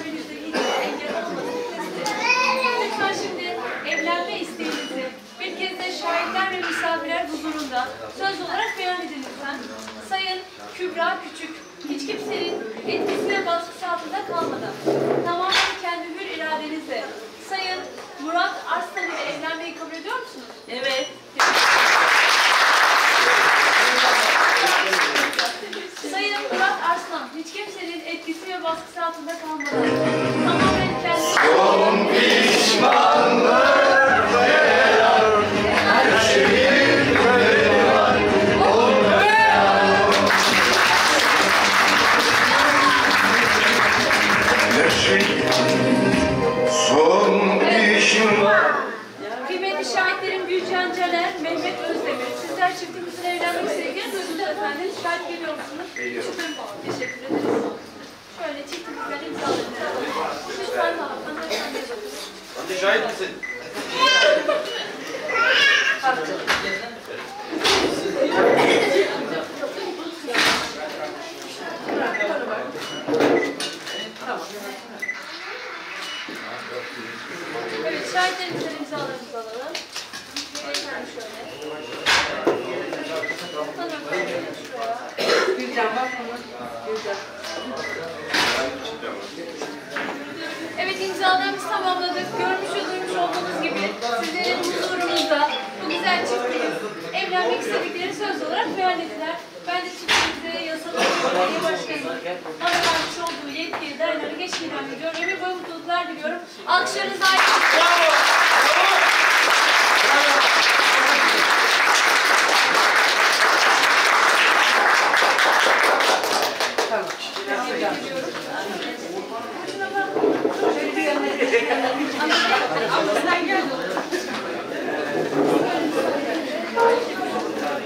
evlenmenizde engel. Lütfen şimdi evlenme isteğinizi bir kez de şahitler ve misafirler huzurunda söz olarak beyan edin lütfen. Sayın Kübra Küçük, hiç kimsenin etkisi ve baskısı altında kalmadan tamamen kendi hür iradenizle Sayın Murat Arslan ile evlenmeyi kabul ediyor musunuz? Evet Murat Arslan, hiç kimsenin etkisi ve baskısı altında kalmadan tamamen kendi... Son pişman Kıymetli şahitlerim Gülcan Caner, Mehmet Özdemir. Sizler çiftimizin evlenmek istediklerini duydunuz efendim. Şahit geliyor musunuz? Geliyorum. Teşekkür ederiz. Çiftimizden imzalarınızı alalım. Lütfen hanımefendiye bakın. Hadi şahit misin? Evet, şahitlerimizden imzalarınızı alalım. Beyefendi şöyle. Hanımefendi şuraya. Gülcan bak bana. Gülcan. Evet imzalarımızı tamamladık. Görmüş ve duymuş olduğunuz gibi sizlerin huzurunuzda bu güzel çiftimiz evlenmek istedikleri söz olarak beyan ettiler. Ben de çiftimize yasal belediye başkanının bana vermiş olduğu yetkiyi derleri geçmeden diliyorum. Ömür boyu mutluluklar diliyorum. Alkışlarınızla ayrılın.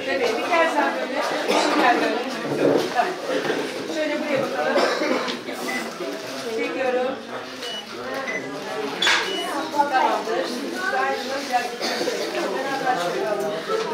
Şöyle bir gel sen böyle. Bir gel böyle. Tamam. Şöyle buraya bakalım. Çekiyorum. Tamamdır. Şimdi ayrıca bir dakika. Beraber şöyle alalım.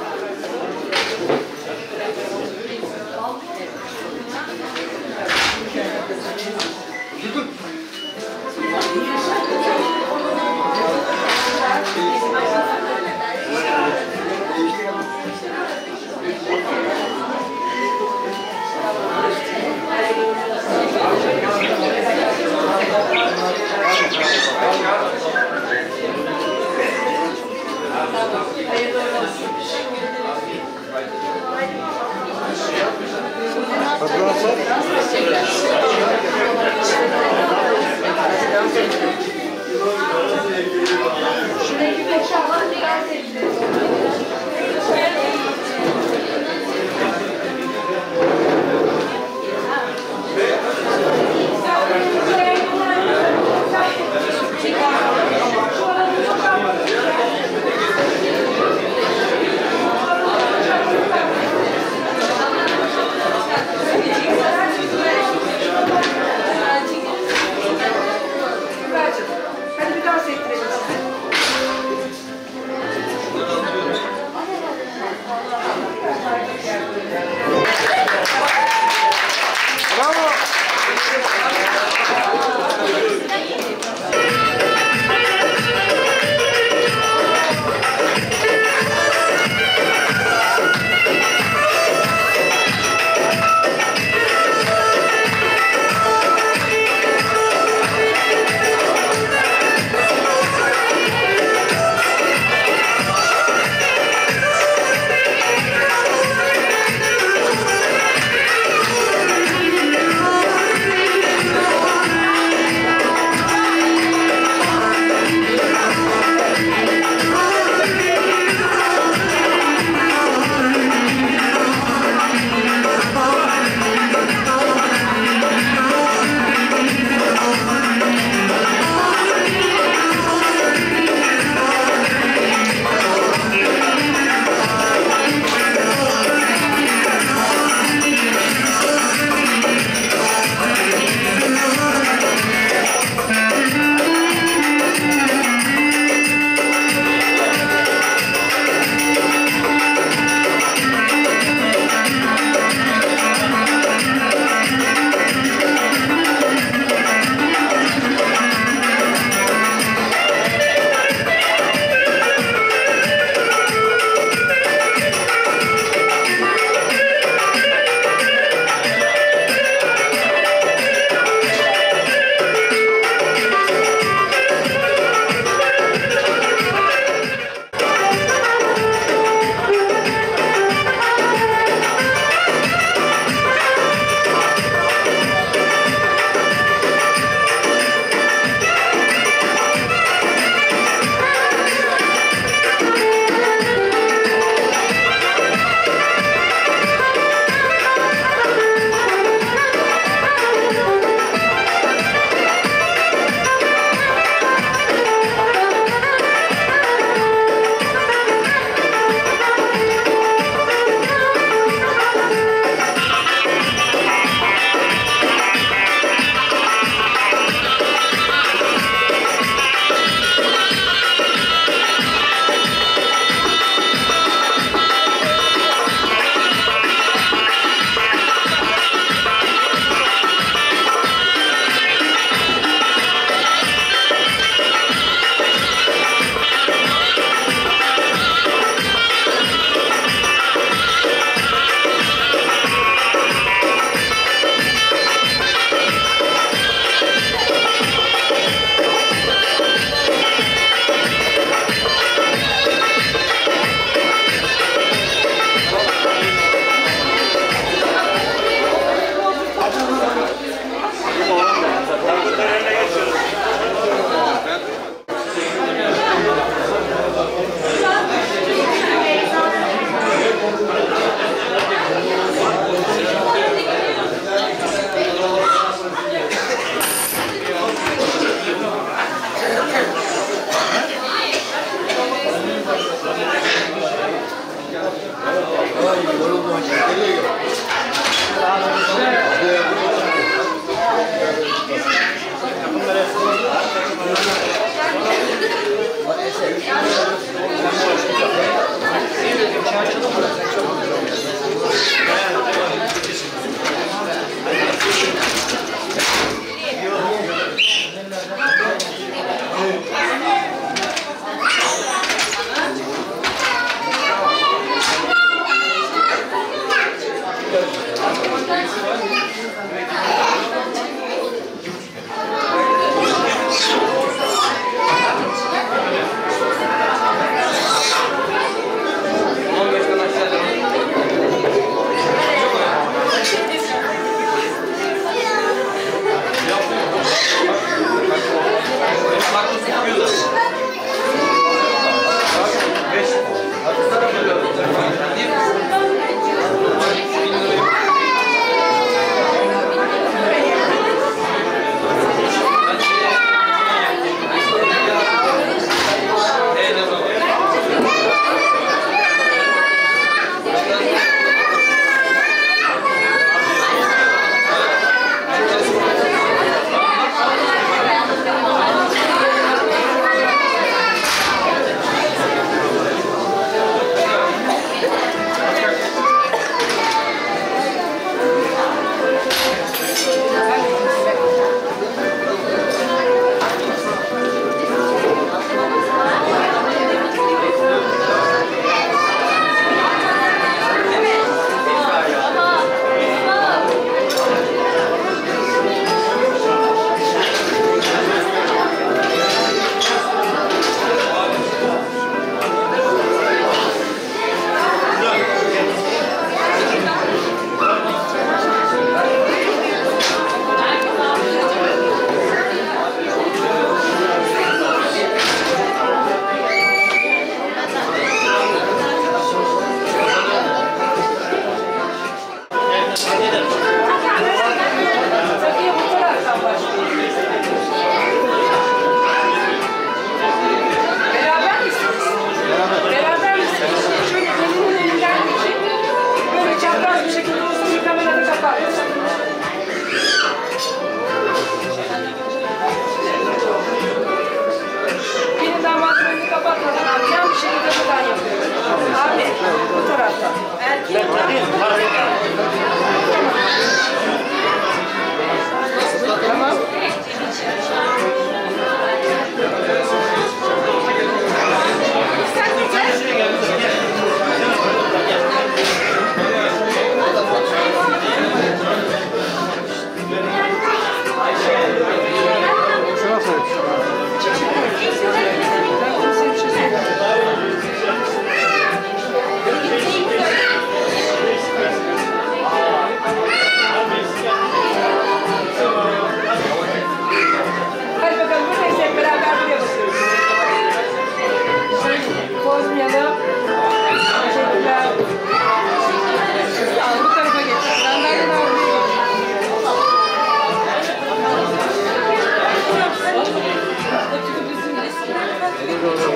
どうぞ。